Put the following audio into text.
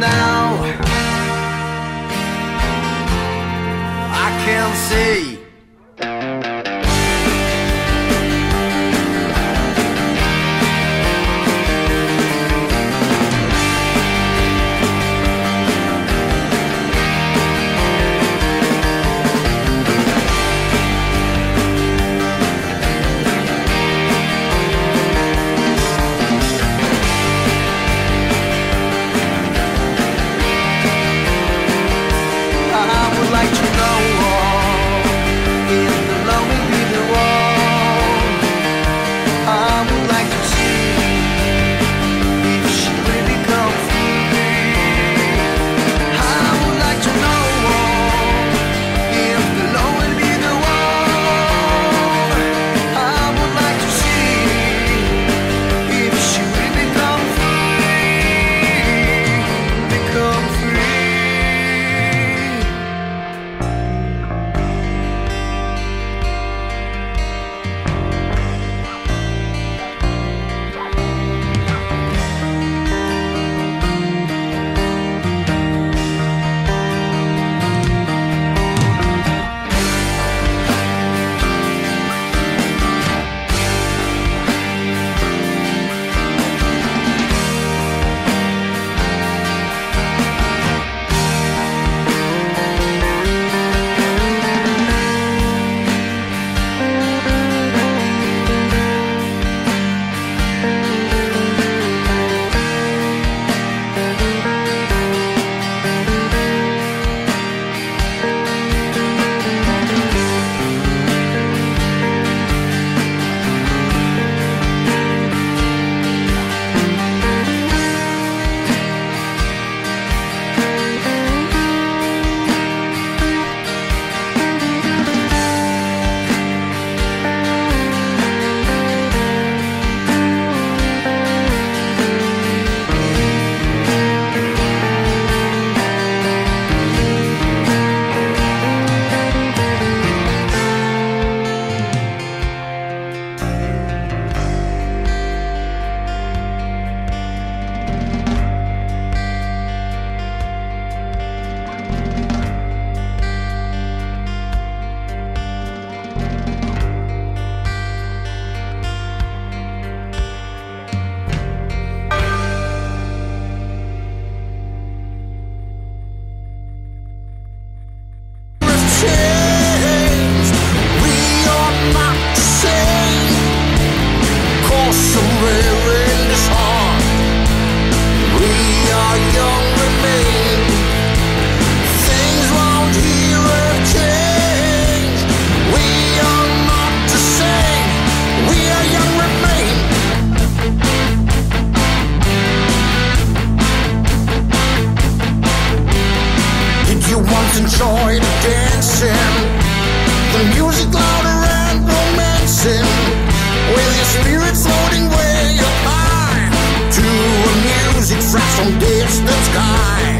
now. I can see. once enjoyed dancing. The music louder and romancing. With your spirit floating way up high to a music track from distant sky.